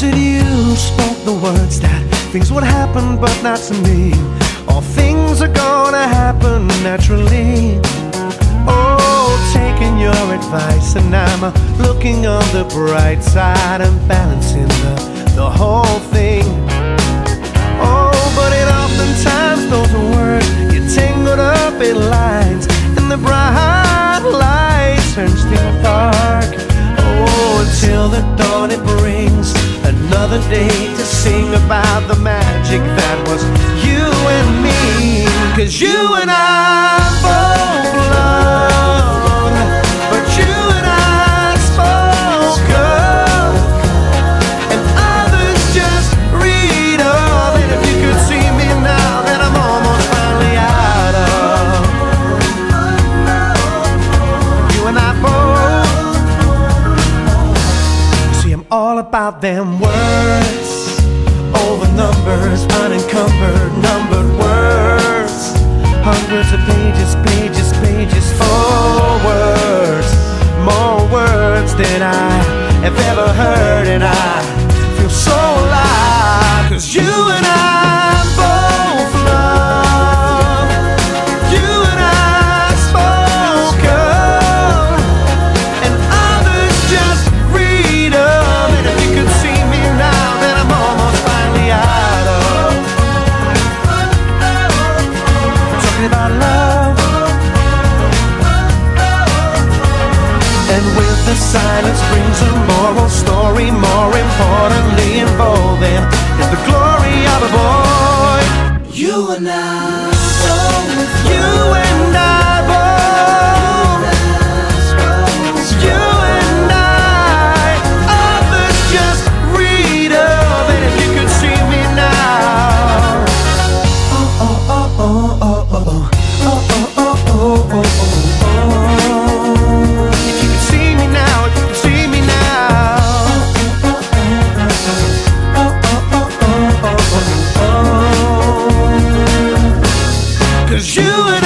the words that things would happen, but not to me. All things are gonna happen naturally. Oh, taking your advice, and I'm looking on the bright side and balancing the, the whole thing. Another day to sing about the magic that was you and me. Cause you and I all about them words over numbers, unencumbered, numbered words. Hundreds of pages, pages, pages, oh words, more words than I have ever heard, and I talking about love. And with the silence brings a moral story, more importantly involving Cause you and